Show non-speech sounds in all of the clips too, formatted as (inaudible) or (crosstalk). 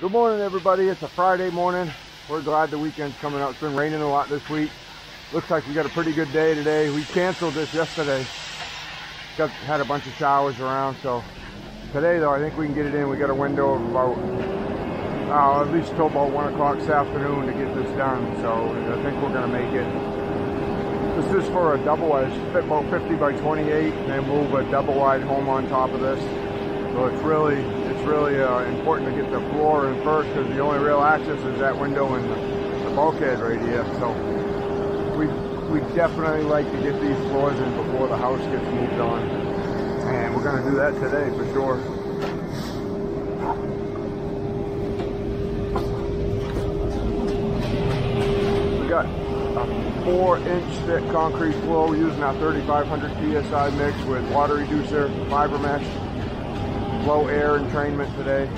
Good morning, everybody. It's a Friday morning. We're glad the weekend's coming up. It's been raining a lot this week. Looks like we got a pretty good day today. We canceled this yesterday. Got had a bunch of showers around, so today though I think we can get it in. We got a window of about uh, at least till about one o'clock this afternoon to get this done. So I think we're gonna make it. This is for a double wide, fit about 50 by 28, and move a double wide home on top of this. So it's really, it's really uh, important to get the floor in first because the only real access is that window and the, the bulkhead right here. So we we definitely like to get these floors in before the house gets moved on, and we're gonna do that today for sure. We got a four inch thick concrete floor. We're using our 3500 PSI mix with water reducer, fiber mesh, low air entrainment today.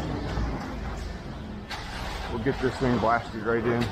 We'll get this thing blasted right in.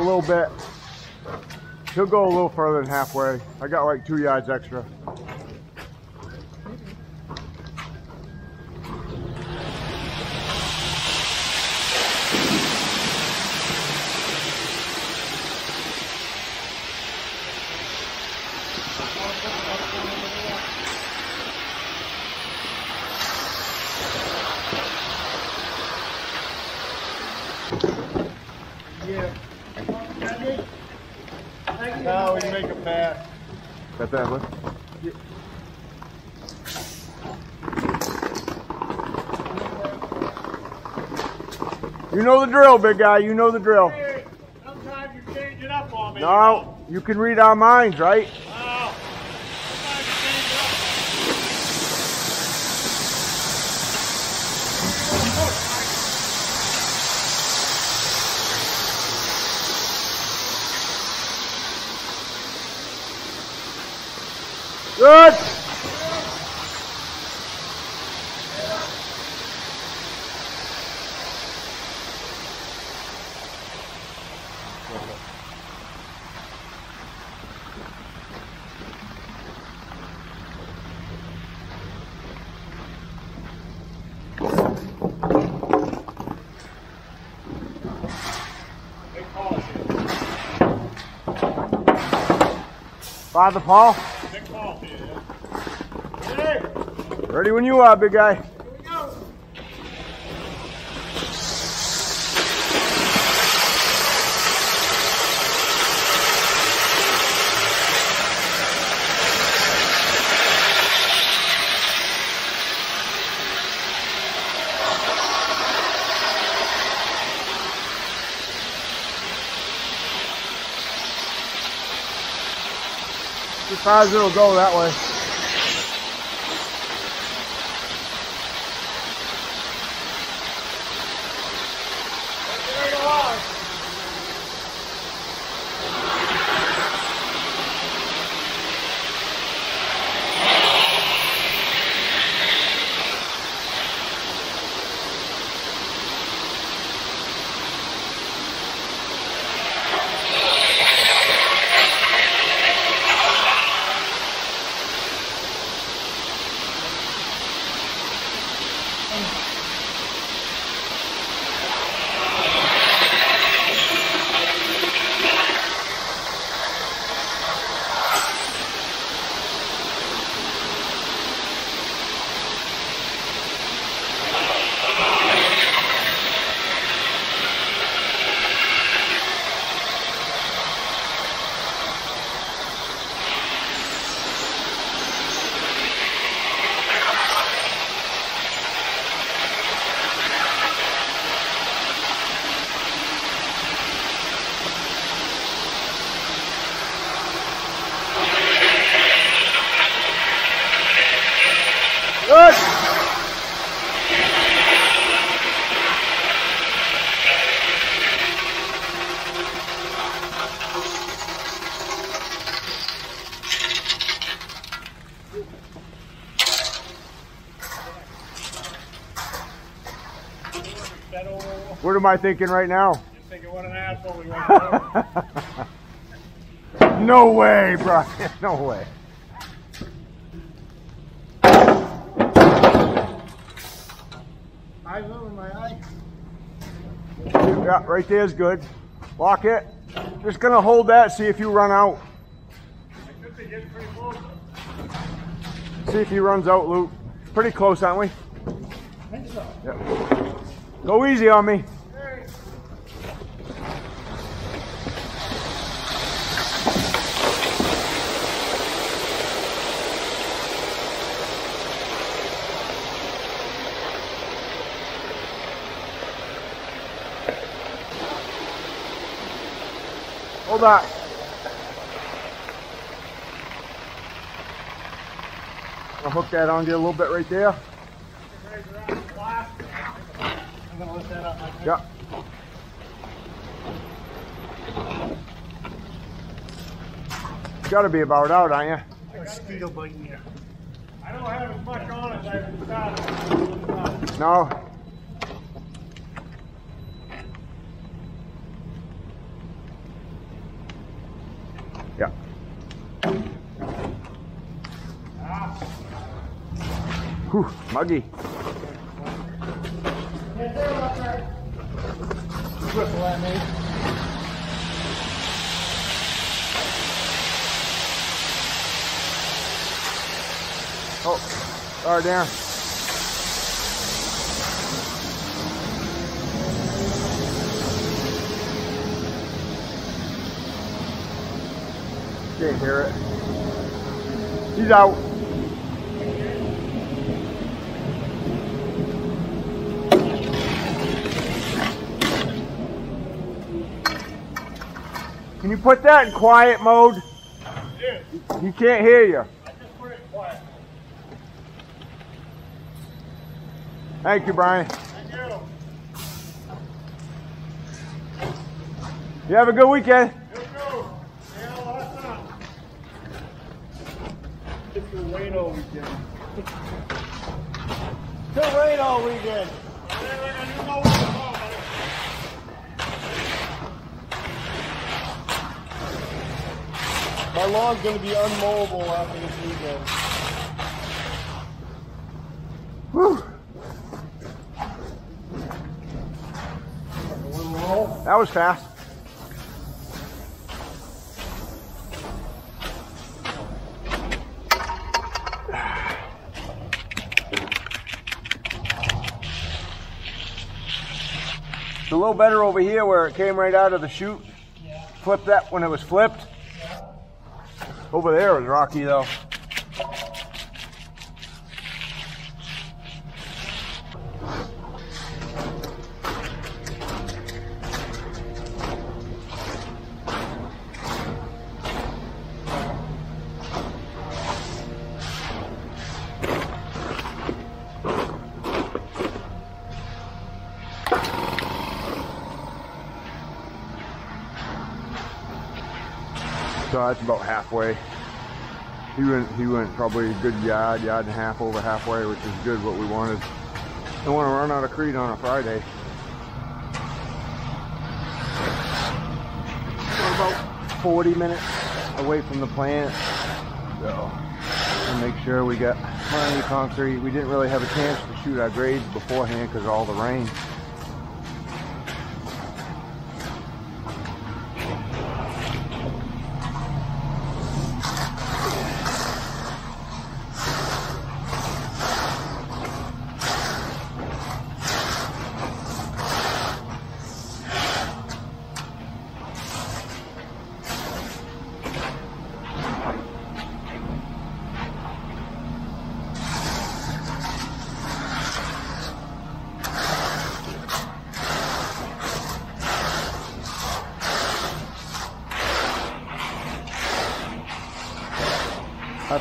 a little bit. He'll go a little further than halfway. I got like two yards extra. That. You know the drill, big guy. You know the drill. Sometimes you change it up on me. No, you can read our minds, right? Oh, sometimes you change it up. Good. Father Paul, They call it. Hey, ready when you are, big guy. as it'll go that way. I thinking right now? Thinking what an asshole he was. (laughs) no way, Brian. (laughs) No way. Eyes over my eyes. Yeah, right there's good. Lock it. Just gonna hold that, see if you run out. I think they get pretty close. See if he runs out, Luke. Pretty close, aren't we? I think so. Yep. Go easy on me. That. I'll hook that on you a little bit right there. Raise around the glass. I'm gonna lift that up like this. Yeah. Got to be about out, aren't you? Mosquito biting you. I don't have as much on as I thought. No. Yeah. Whew, muggy. Oh, sorry, Darren. Can't hear it. He's out. Can you put that in quiet mode? Dude, He can't hear you. I just put it quiet. Thank you, Brian. Thank you. You have a good weekend. Let's go. Yeah, well, that's not. It's the rain all weekend. Still rain all weekend. I know what's going on, buddy. My lawn's gonna be unmowable after this weekend. Whew. That was fast. It's a little better over here where it came right out of the chute. Flip that when it was flipped. Over there is rocky though. So that's about halfway. He went he went probably a good yard, yard and a half over halfway, which is good what we wanted. Don't want to run out of Creed on a Friday. We're about 40 minutes away from the plant. So make sure we got plenty of concrete. We didn't really have a chance to shoot our grades beforehand because of all the rain.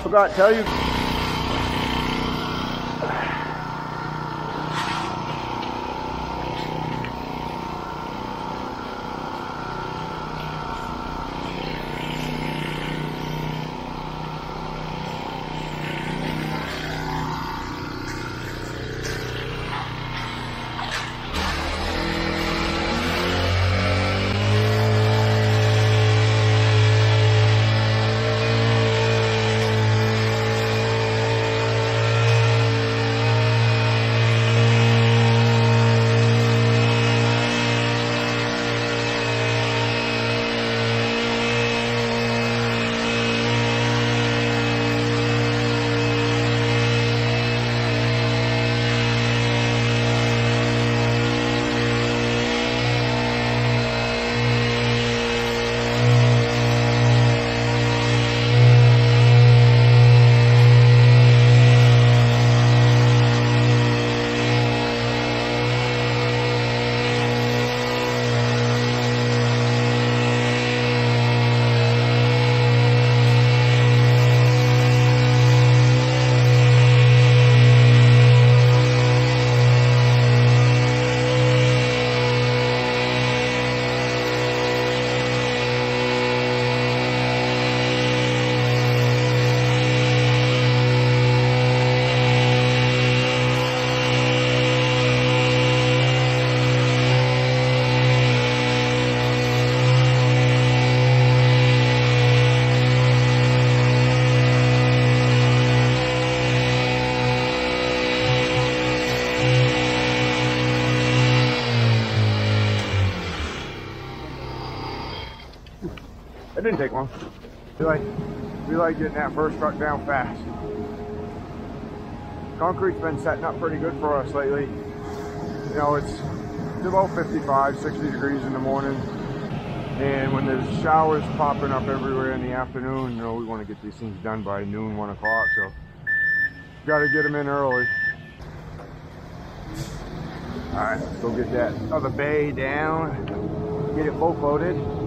Forgot to tell you. Take long. We like, we like getting that first truck down fast. Concrete's been setting up pretty good for us lately. You know, it's, it's about 55, 60 degrees in the morning. And when there's showers popping up everywhere in the afternoon, you know, we want to get these things done by noon, one o'clock. So, got to get them in early. All right, let's go get that other bay down, get it boat loaded.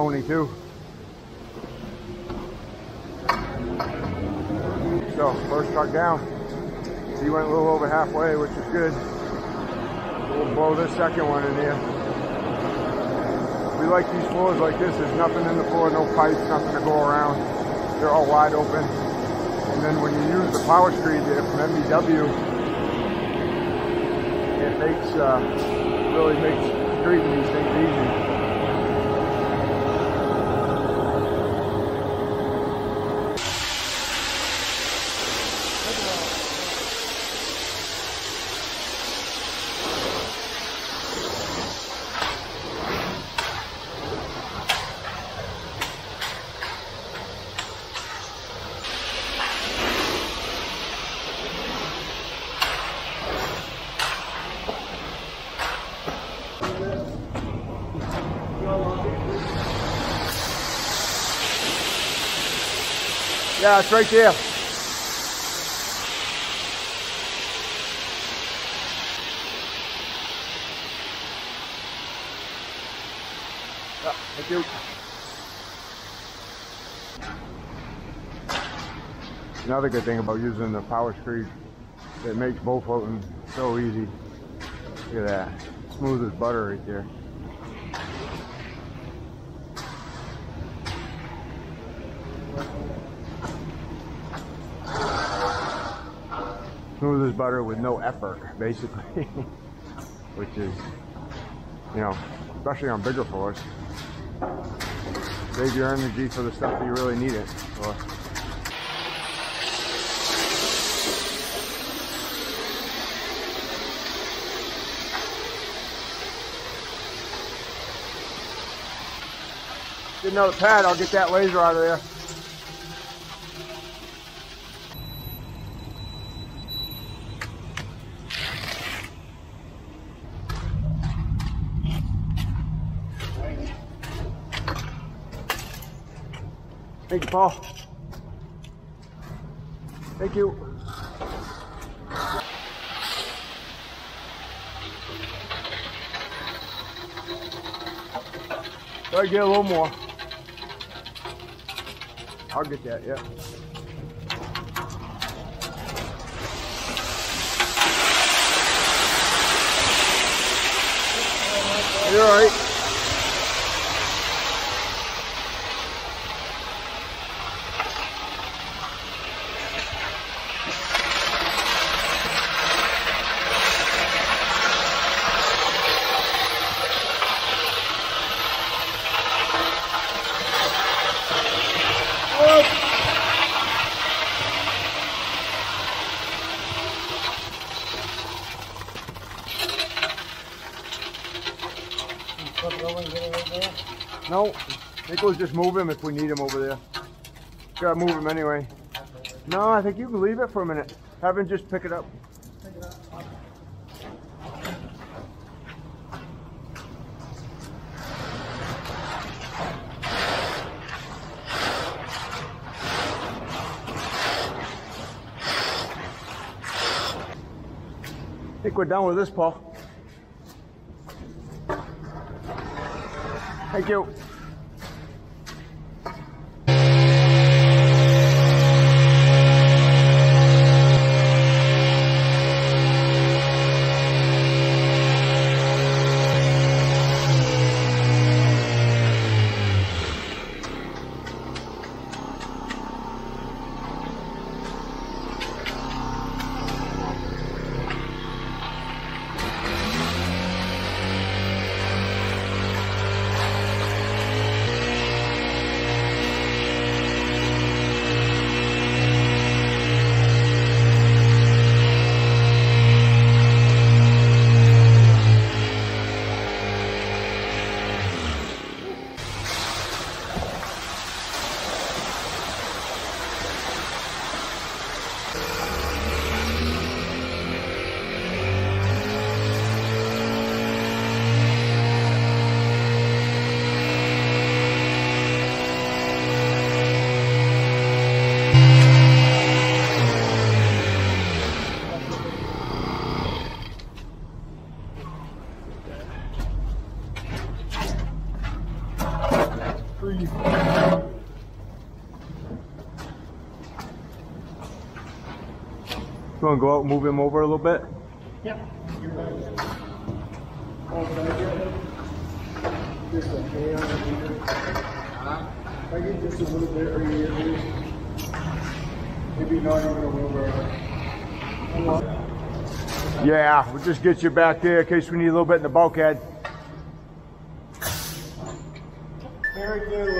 Bony too. So, first truck down. He went a little over halfway, which is good. We'll blow this second one in here. We like these floors like this. There's nothing in the floor, no pipes, nothing to go around. They're all wide open. And then when you use the power screed there from MBW, it makes, uh, really makes screeding these things easy. Yeah, it's right there. Yeah, thank you. Another good thing about using the power screed, it makes bull floating so easy. Look at that, smooth as butter right there. smooth as butter with no effort, basically. (laughs) Which is, you know, especially on bigger floors. Save your energy for the stuff that you really need it for. Get another pad, I'll get that laser out of there. Thank you, Paul. Thank you. Try to get a little more. I'll get that, yeah. You're all right. No, we'll just move him if we need him over there. Gotta move him anyway. No, I think you can leave it for a minute. Have him just pick it up. I think we're done with this, Paul. Thank you. To go out and move him over a little bit? Yep. Just a hand here. I get just a little bit or maybe not even a little bit. Yeah, we'll just get you back there in case we need a little bit in the bulkhead. Very good,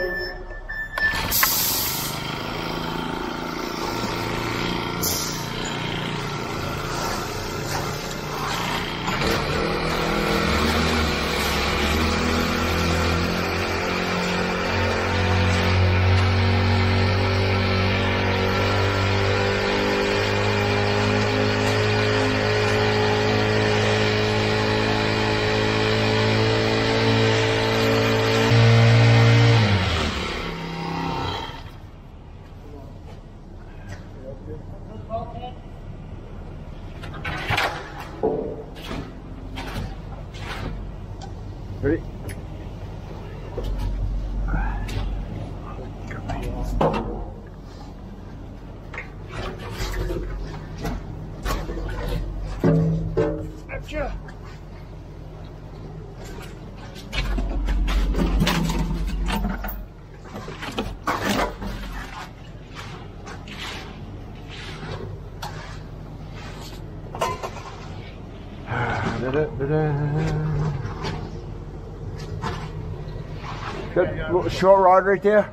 That short rod right there?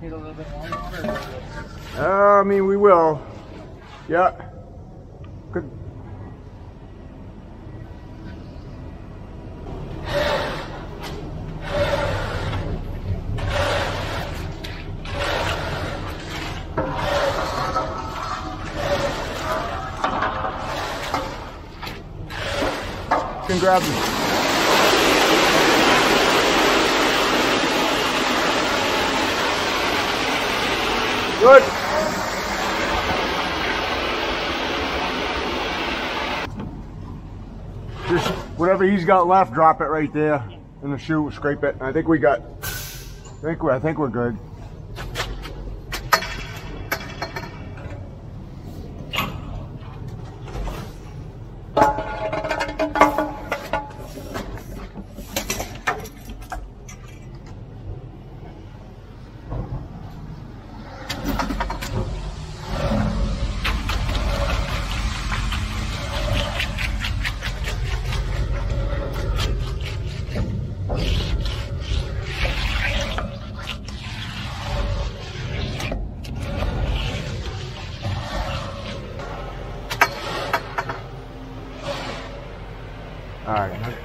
Need a little bit more. Uh, I mean, we will. Yeah. Good. Can grab them. Good. Just whatever he's got left, drop it right there in the chute, scrape it. I think we got, I think we, I think we're good.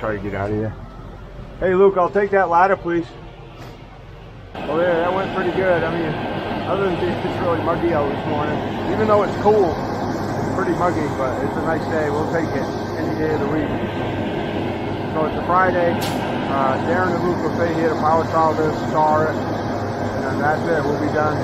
Try to get out of here. Hey, Luke, I'll take that ladder, please. Oh, yeah, that went pretty good. I mean, other than being it's really muggy out this morning, even though it's cool, it's pretty muggy, but it's a nice day. We'll take it any day of the week. So it's a Friday. Uh, Darren and Luke will stay here to power saw this, saw it, and that's it. We'll be done.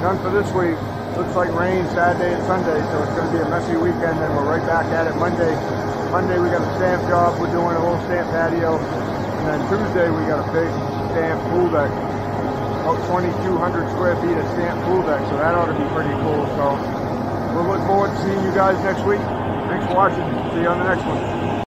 Done for this week. Looks like rain Saturday and Sunday, so it's going to be a messy weekend. and we're right back at it Monday. Monday we got a stamp job. We're doing a little stamp patio, and then Tuesday we got a big stamp pool deck, about 2,200 square feet of stamp pool deck. So that ought to be pretty cool. So we'll look forward to seeing you guys next week. Thanks for watching. See you on the next one.